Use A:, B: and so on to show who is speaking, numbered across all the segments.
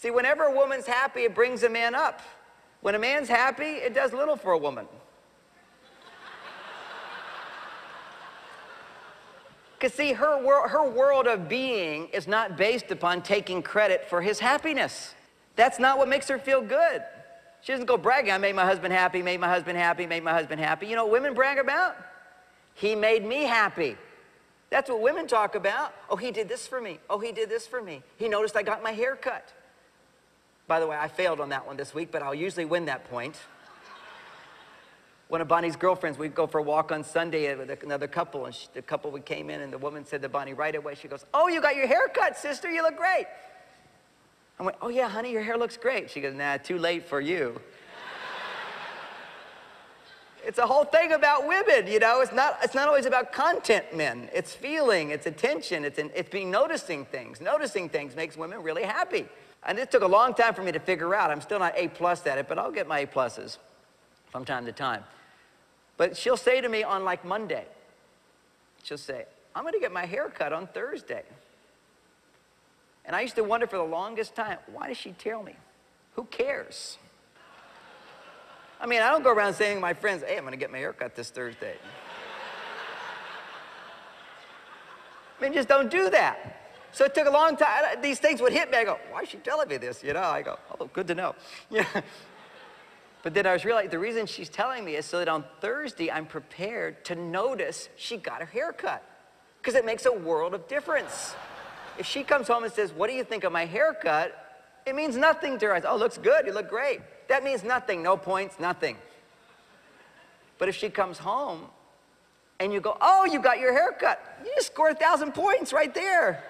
A: See, whenever a woman's happy, it brings a man up. When a man's happy, it does little for a woman. Because, see, her, wor- her world of being is not based upon taking credit for his happiness. That's not what makes her feel good. She doesn't go bragging, I made my husband happy, made my husband happy, made my husband happy. You know what women brag about? He made me happy. That's what women talk about. Oh, he did this for me. Oh, he did this for me. He noticed I got my hair cut. By the way, I failed on that one this week, but I'll usually win that point. One of Bonnie's girlfriends, we'd go for a walk on Sunday with another couple, and she, the couple we came in, and the woman said to Bonnie right away, she goes, "Oh, you got your hair cut, sister. You look great." I went, "Oh yeah, honey, your hair looks great." She goes, "Nah, too late for you." it's a whole thing about women, you know. It's not, it's not always about content, men. It's feeling, it's attention, it's, in, it's being noticing things. Noticing things makes women really happy. And it took a long time for me to figure out. I'm still not A plus at it, but I'll get my A pluses from time to time. But she'll say to me on like Monday, she'll say, I'm going to get my hair cut on Thursday. And I used to wonder for the longest time, why does she tell me? Who cares? I mean, I don't go around saying to my friends, hey, I'm going to get my hair cut this Thursday. I mean, just don't do that. So it took a long time. These things would hit me. I go, why is she telling me this? You know, I go, oh, good to know. Yeah. But then I was realizing the reason she's telling me is so that on Thursday I'm prepared to notice she got her hair cut. Because it makes a world of difference. If she comes home and says, What do you think of my haircut? It means nothing to her. I say, Oh, looks good. You look great. That means nothing. No points, nothing. But if she comes home and you go, Oh, you got your haircut, you just score a thousand points right there.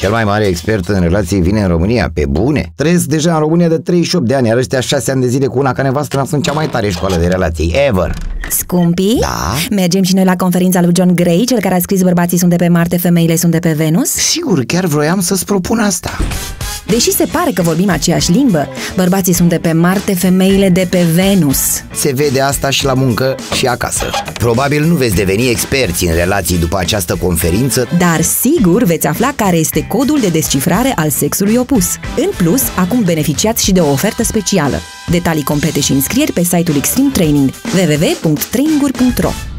B: Cel mai mare expert în relații vine în România, pe bune. Trăiesc deja în România de 38 de ani, iar ăștia 6 ani de zile cu una ca nevastă sunt cea mai tare școală de relații ever.
C: Scumpi?
B: Da?
C: Mergem și noi la conferința lui John Gray, cel care a scris Bărbații sunt de pe Marte, femeile sunt de pe Venus?
B: Sigur, chiar vroiam să-ți propun asta.
C: Deși se pare că vorbim aceeași limbă, bărbații sunt de pe Marte, femeile de pe Venus.
B: Se vede asta și la muncă și acasă. Probabil nu veți deveni experți în relații după această conferință,
C: Dar sigur veți afla care este codul de descifrare al sexului opus. În plus, acum beneficiați și de o ofertă specială. Detalii complete și înscrieri pe site-ul Extreme Training www.trainingur.ro